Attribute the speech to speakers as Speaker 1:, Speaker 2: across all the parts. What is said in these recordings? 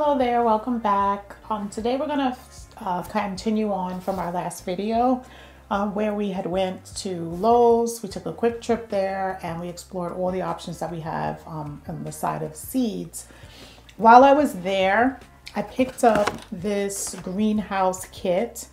Speaker 1: Hello there, welcome back. Um, today we're gonna uh, continue on from our last video uh, where we had went to Lowe's. We took a quick trip there and we explored all the options that we have um, on the side of seeds. While I was there, I picked up this greenhouse kit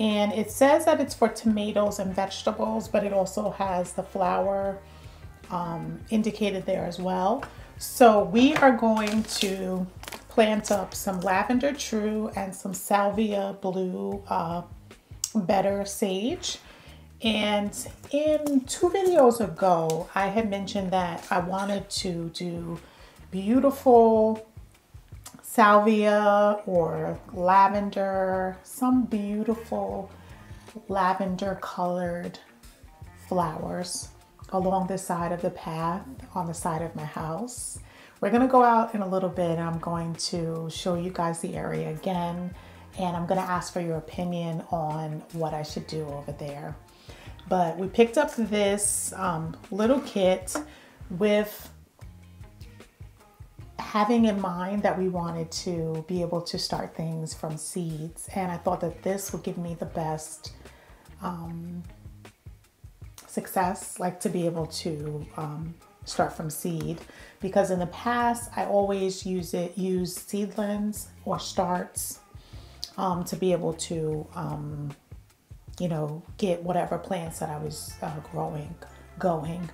Speaker 1: and it says that it's for tomatoes and vegetables, but it also has the flower um, indicated there as well. So we are going to plant up some lavender true and some salvia blue uh, Bedder sage. And in two videos ago, I had mentioned that I wanted to do beautiful salvia or lavender, some beautiful lavender colored flowers along the side of the path on the side of my house. We're gonna go out in a little bit I'm going to show you guys the area again and I'm gonna ask for your opinion on what I should do over there. But we picked up this um, little kit with having in mind that we wanted to be able to start things from seeds and I thought that this would give me the best um, success, like to be able to um, start from seed because in the past I always use it use seedlings or starts um, to be able to um, you know get whatever plants that I was uh, growing going.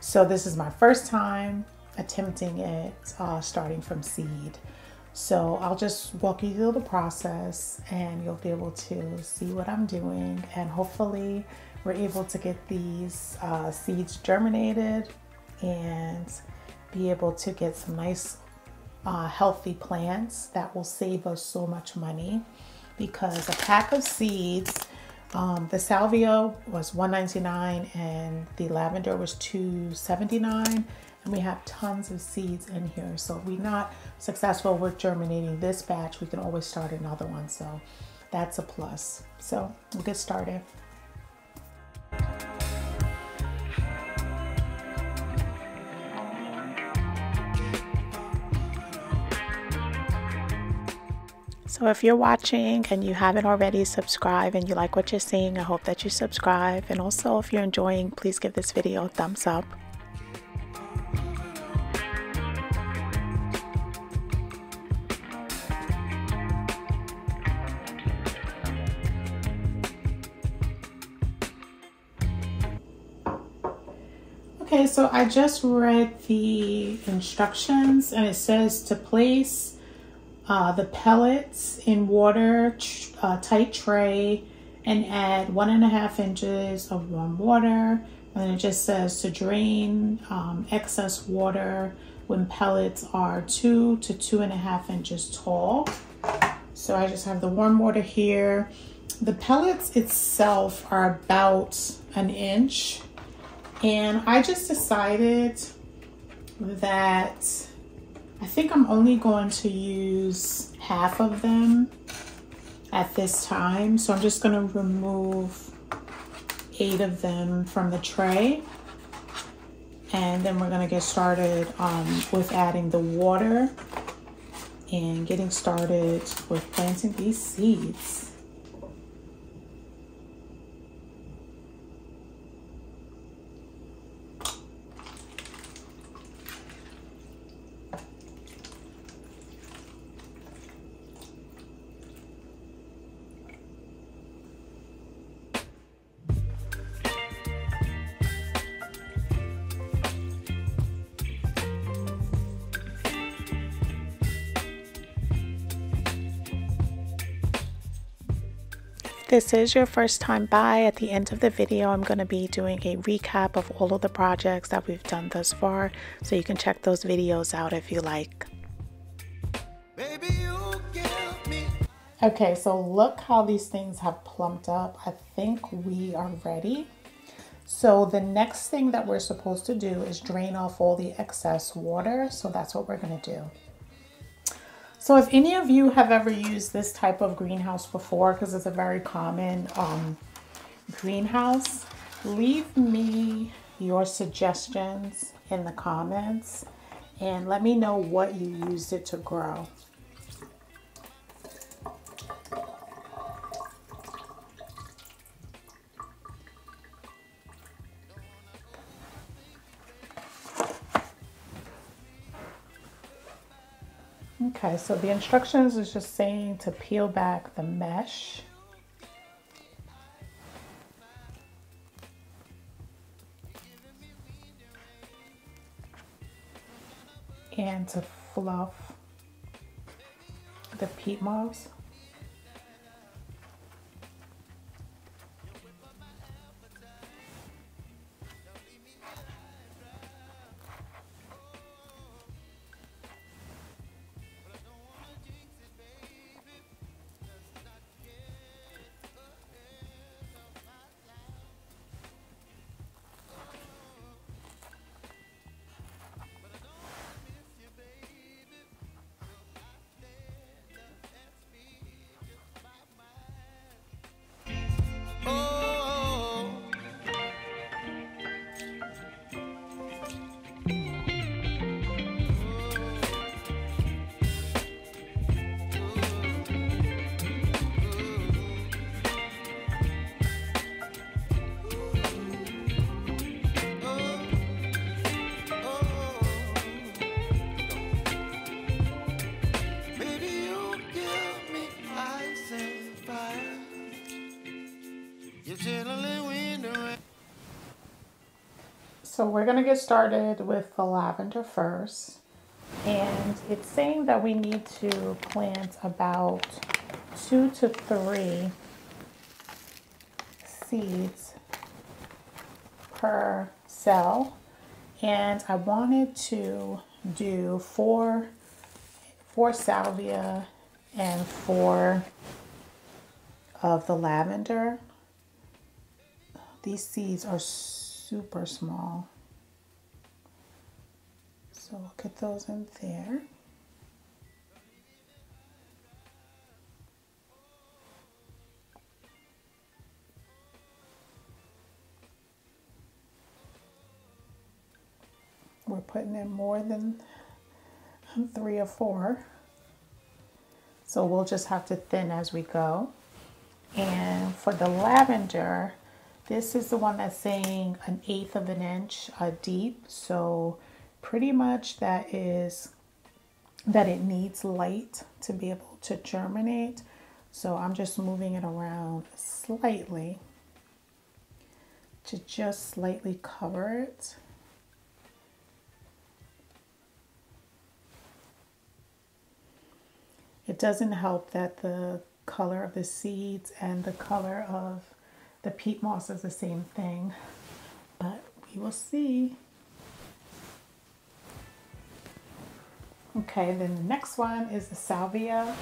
Speaker 1: So this is my first time attempting it uh, starting from seed. So I'll just walk you through the process and you'll be able to see what I'm doing. And hopefully we're able to get these uh, seeds germinated and be able to get some nice uh, healthy plants that will save us so much money. Because a pack of seeds um, the salvia was 199 and the lavender was 279 and we have tons of seeds in here. So if we're not successful with germinating this batch we can always start another one. So that's a plus. So we'll get started So if you're watching and you haven't already subscribed and you like what you're seeing, I hope that you subscribe. And also if you're enjoying, please give this video a thumbs up. Okay, so I just read the instructions and it says to place uh, the pellets in water uh, tight tray and add one and a half inches of warm water. And it just says to drain um, excess water when pellets are two to two and a half inches tall. So I just have the warm water here. The pellets itself are about an inch. And I just decided that I think I'm only going to use half of them at this time. So I'm just gonna remove eight of them from the tray. And then we're gonna get started um, with adding the water and getting started with planting these seeds. This is your first time by, at the end of the video, I'm going to be doing a recap of all of the projects that we've done thus far. So you can check those videos out if you like. Okay, so look how these things have plumped up. I think we are ready. So the next thing that we're supposed to do is drain off all the excess water. So that's what we're going to do. So if any of you have ever used this type of greenhouse before, because it's a very common um, greenhouse, leave me your suggestions in the comments and let me know what you used it to grow. Okay, so the instructions is just saying to peel back the mesh. And to fluff the peat moss. So we're going to get started with the lavender first. And it's saying that we need to plant about two to three seeds per cell. And I wanted to do four, four salvia and four of the lavender. These seeds are super small. So we'll get those in there. We're putting in more than three or four. So we'll just have to thin as we go. And for the lavender, this is the one that's saying an eighth of an inch uh, deep. So pretty much that is that it needs light to be able to germinate. So I'm just moving it around slightly to just slightly cover it. It doesn't help that the color of the seeds and the color of the peat moss is the same thing, but we will see. Okay, then the next one is the salvia.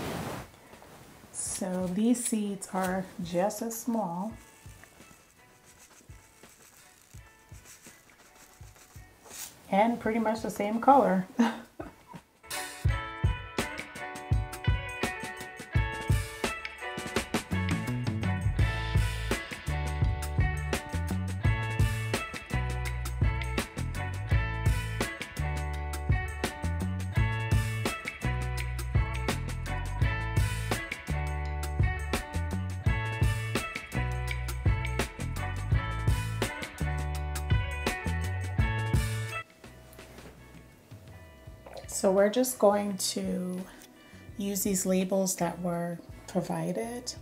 Speaker 1: So these seeds are just as small. And pretty much the same color. So we're just going to use these labels that were provided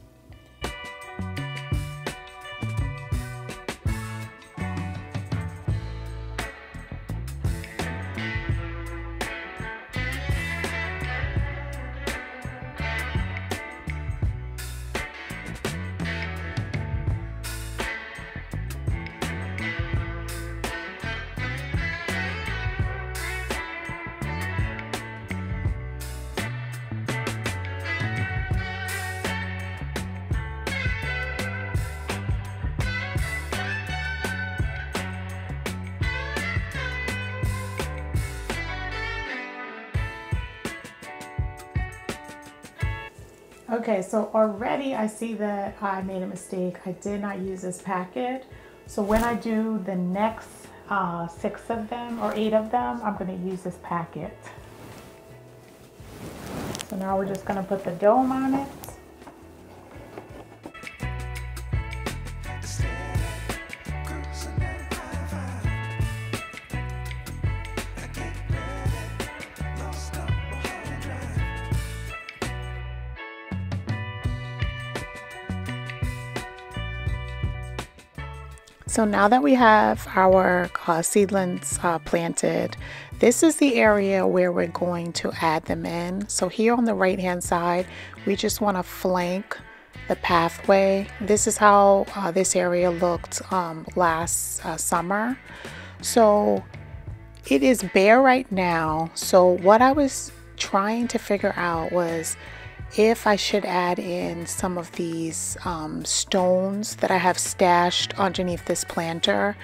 Speaker 1: Okay, so already I see that I made a mistake. I did not use this packet. So when I do the next uh, six of them or eight of them, I'm gonna use this packet. So now we're just gonna put the dome on it. So now that we have our uh, seedlings uh, planted, this is the area where we're going to add them in. So here on the right hand side, we just want to flank the pathway. This is how uh, this area looked um, last uh, summer. So it is bare right now. So what I was trying to figure out was if I should add in some of these um, stones that I have stashed underneath this planter.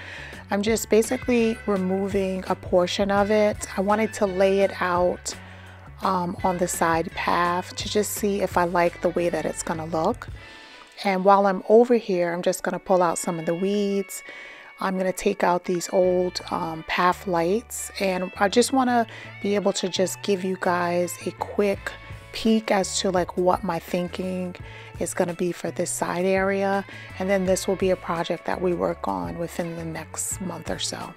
Speaker 1: I'm just basically removing a portion of it. I wanted to lay it out um, on the side path to just see if I like the way that it's gonna look. And while I'm over here, I'm just gonna pull out some of the weeds. I'm gonna take out these old um, path lights and I just wanna be able to just give you guys a quick peek as to like what my thinking is going to be for this side area and then this will be a project that we work on within the next month or so.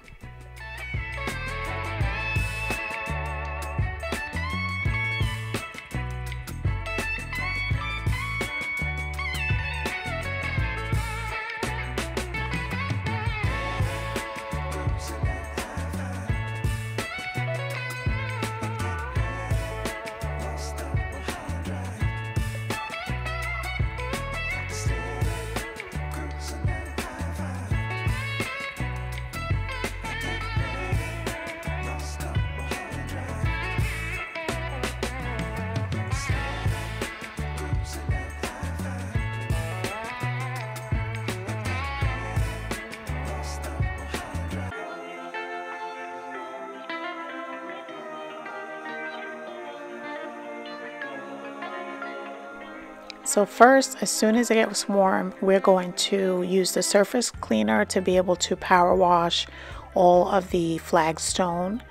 Speaker 1: So first, as soon as it gets warm, we're going to use the surface cleaner to be able to power wash all of the flagstone.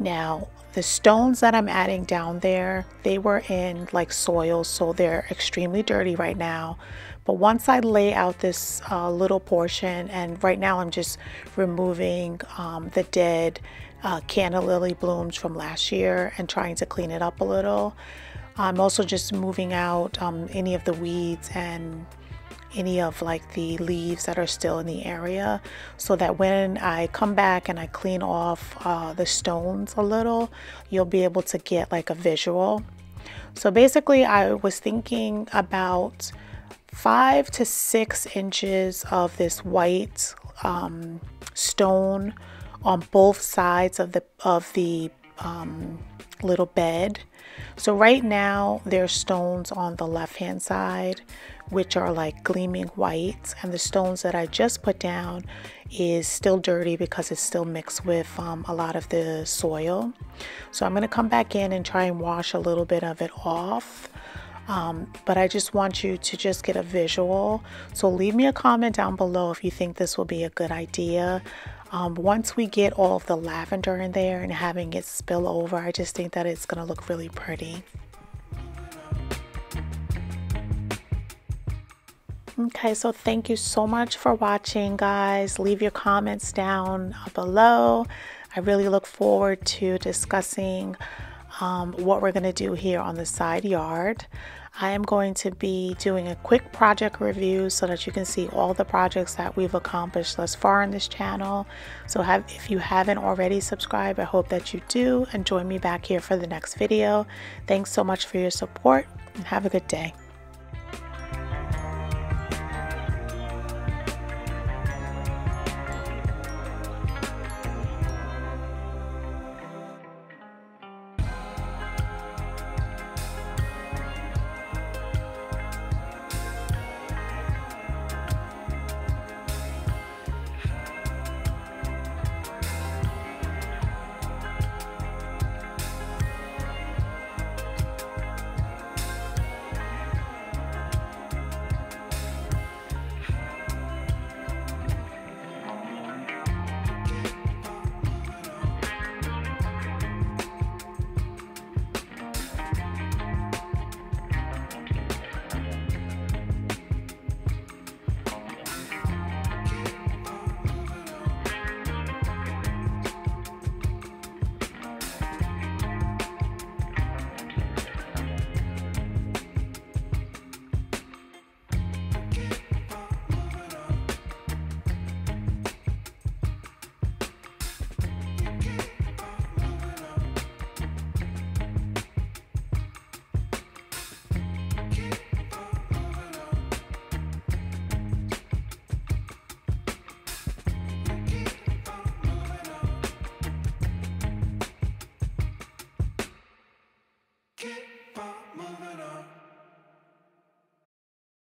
Speaker 1: Now, the stones that I'm adding down there, they were in like soil, so they're extremely dirty right now. But once I lay out this uh, little portion, and right now I'm just removing um, the dead uh, canna lily blooms from last year and trying to clean it up a little. I'm also just moving out um, any of the weeds and any of like the leaves that are still in the area so that when I come back and I clean off uh, the stones a little you'll be able to get like a visual. So basically I was thinking about five to six inches of this white um, stone on both sides of the of the um, little bed so right now there's stones on the left hand side which are like gleaming white and the stones that I just put down is still dirty because it's still mixed with um, a lot of the soil. So I'm going to come back in and try and wash a little bit of it off. Um, but I just want you to just get a visual. So leave me a comment down below if you think this will be a good idea. Um, once we get all of the lavender in there and having it spill over, I just think that it's going to look really pretty. Okay, so thank you so much for watching, guys. Leave your comments down below. I really look forward to discussing um, what we're going to do here on the side yard. I am going to be doing a quick project review so that you can see all the projects that we've accomplished thus far on this channel. So have, if you haven't already subscribed, I hope that you do and join me back here for the next video. Thanks so much for your support and have a good day.